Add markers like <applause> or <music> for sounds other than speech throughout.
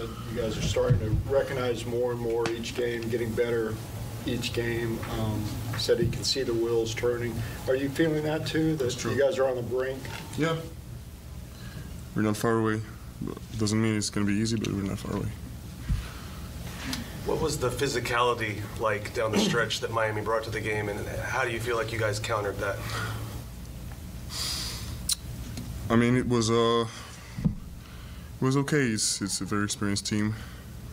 said you guys are starting to recognize more and more each game, getting better each game. Um, Said he can see the wheels turning. Are you feeling that too, that true. you guys are on the brink? Yeah. We're not far away. Doesn't mean it's going to be easy, but we're not far away. What was the physicality like down the stretch that Miami brought to the game, and how do you feel like you guys countered that? I mean, it was uh, it was okay. It's, it's a very experienced team.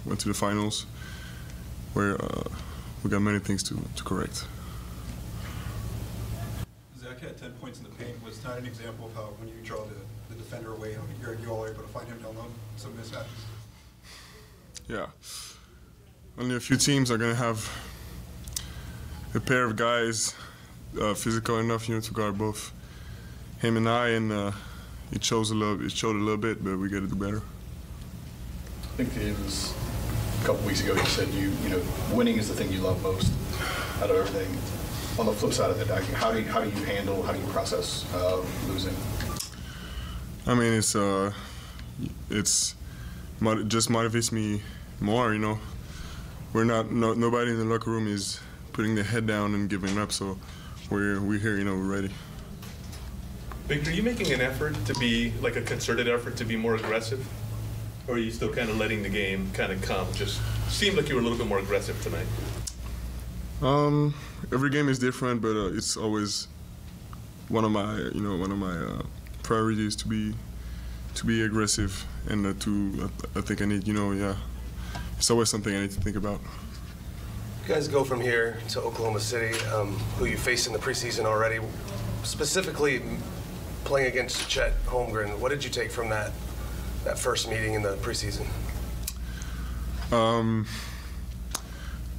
Went to the finals, where uh, we got many things to, to correct. Zach had 10 points in the paint. Was not an example of how when you draw the, the defender away, how you're, you all are able to find him down low, some mishaps. Yeah. Only a few teams are going to have a pair of guys uh, physical enough, you know, to guard both him and I, and uh, it shows a little. It showed a little bit, but we got to do better. I think it was a couple weeks ago you said you you know winning is the thing you love most out of everything. On the flip side of like, how do you, how do you handle how do you process uh, losing? I mean, it's uh, it's just motivates me more. You know, we're not no, nobody in the locker room is putting their head down and giving up. So we're we're here. You know, we're ready. Victor, are you making an effort to be like a concerted effort to be more aggressive? Or are you still kind of letting the game kind of come? Just seemed like you were a little bit more aggressive tonight. Um, every game is different, but uh, it's always one of my you know one of my uh, priorities to be to be aggressive and uh, to I, I think I need you know yeah it's always something I need to think about. You guys go from here to Oklahoma City, um, who you faced in the preseason already. Specifically, playing against Chet Holmgren, what did you take from that that first meeting in the preseason? Um,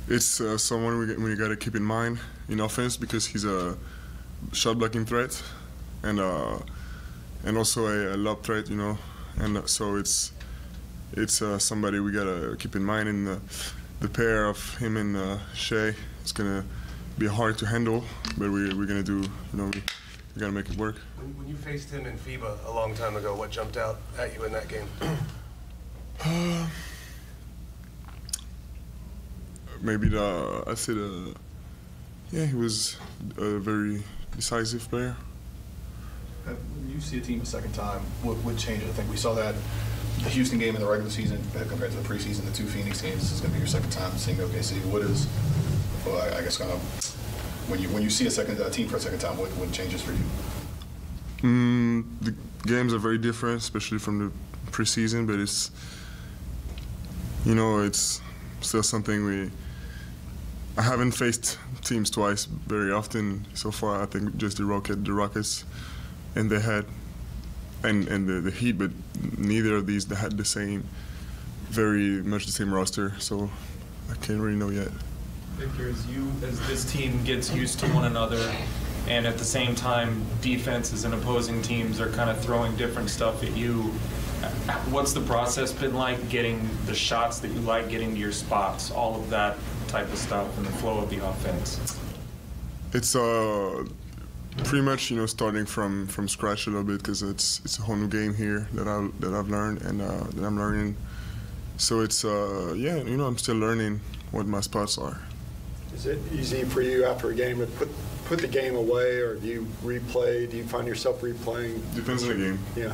it's uh, someone we, we got to keep in mind in offense because he's a shot blocking threat and uh, and also a, a lob threat, you know, and uh, so it's it's uh, somebody we gotta keep in mind. In the, the pair of him and uh, Shai, it's gonna be hard to handle, but we, we're gonna do, you know, we, we gotta make it work. When, when you faced him in FIBA a long time ago, what jumped out at you in that game? <clears throat> maybe the I say the yeah he was a very decisive player. Uh, When you see a team a second time, what would change it? I think we saw that the Houston game in the regular season uh, compared to the preseason, the two Phoenix games. This is going to be your second time seeing OKC. What is, well, I, I guess, kind of when you when you see a second a team for a second time, what what changes for you? Mm, the games are very different, especially from the preseason, but it's you know it's still something we. I haven't faced teams twice very often so far. I think just the Rocket, the Rockets, and they had, and and the, the Heat, but neither of these they had the same, very much the same roster. So I can't really know yet. Victor, as you, as this team gets used to one another, and at the same time, defenses and opposing teams are kind of throwing different stuff at you, what's the process been like getting the shots that you like, getting to your spots, all of that type of stuff, and the flow of the offense? It's uh pretty much you know starting from from scratch a little bit because it's it's a whole new game here that I that I've learned and uh, that I'm learning. So it's uh yeah you know I'm still learning what my spots are. Is it easy for you after a game to put, put the game away, or do you replay? Do you find yourself replaying? Depends on the game. Yeah.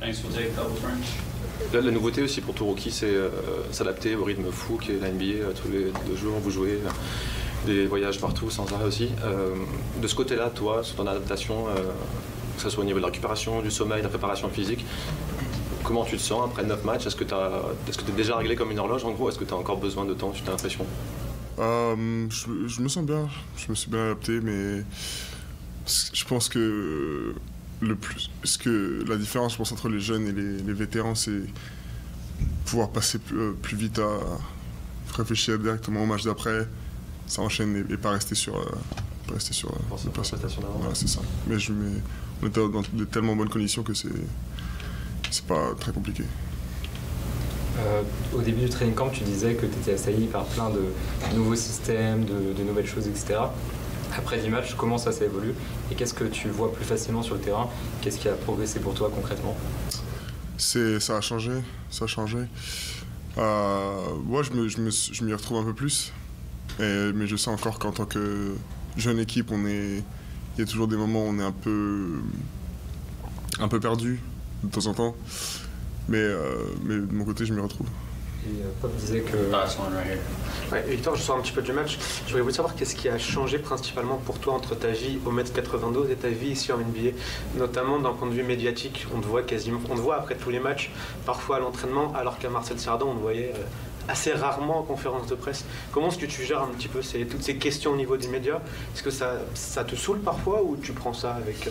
Thanks, we'll take double French. Là, la nouveauté aussi pour Toroki, c'est euh, s'adapter au rythme fou qu'est la NBA. euh, tous les deux jours, vous jouez euh, des voyages partout sans arrêt aussi. Euh, de ce côté-là, toi, sur ton adaptation, euh, que ce soit au niveau de la récupération, du sommeil, de la préparation physique, comment tu te sens après 9 matchs? Est-ce que tu est-ce que es déjà réglé comme une horloge en gros? Est-ce que tu as encore besoin de temps Tu as l'impression? Euh, je, je me sens bien, je me suis bien adapté, mais je pense que le plus, ce que la différence, je pense, entre les jeunes et les, les vétérans, c'est pouvoir passer plus, euh, plus vite à réfléchir directement au match d'après, ça enchaîne et, et pas rester sur, euh, pas rester sur Penser le passé. Voilà, c'est ça. Mais je, mais on était dans de tellement bonnes conditions que c'est, c'est pas très compliqué. Euh, au début du training camp, tu disais que tu étais assailli par plein de nouveaux systèmes, de, nouvelles choses, etc. Après 10 matchs, comment ça s'évolue Et qu'est-ce que tu vois plus facilement sur le terrain? Qu'est-ce qui a progressé pour toi concrètement? Ça a changé, ça a changé. Euh, moi, je, me, je, me, je m'y retrouve un peu plus, mais je sais encore qu'en tant que jeune équipe, on est, il y a toujours des moments où on est un peu, un peu perdu de temps en temps. Mais, euh, mais de mon côté, je m'y retrouve. Et euh, Pop disait que right here. Ouais, Victor, je sors un petit peu du match. Je voulais vous savoir qu'est-ce qui a changé principalement pour toi entre ta vie au mètre 92 et ta vie ici en NBA, notamment d'un point de vue médiatique. On te voit quasiment, on te voit après tous les matchs, parfois à l'entraînement, alors qu'à Marcel Sardin, on te voyait euh, assez rarement en conférence de presse. Comment est-ce que tu gères un petit peu ces, toutes ces questions au niveau des médias? Est-ce que ça, ça te saoule parfois ou tu prends ça avec... euh,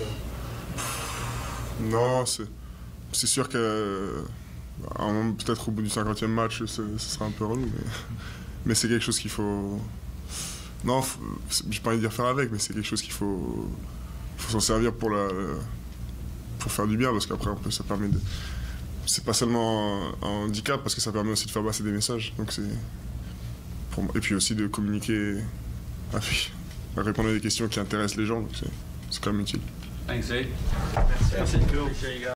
Non, c'est, c'est sûr que moment, peut-être au bout du 50e match, ce, ce sera un peu relou. Mais, mais c'est quelque chose qu'il faut. Non, j'ai pas envie de dire faire avec, mais c'est quelque chose qu'il faut, faut s'en servir pour, la, pour faire du bien, parce qu'après, ça permet de. C'est pas seulement un, un handicap, parce que ça permet aussi de faire passer des messages. Donc c'est. pour moi- Et puis aussi de communiquer, à répondre à des questions qui intéressent les gens. donc c'est, quand même utile. Thanks. Merci. You guys.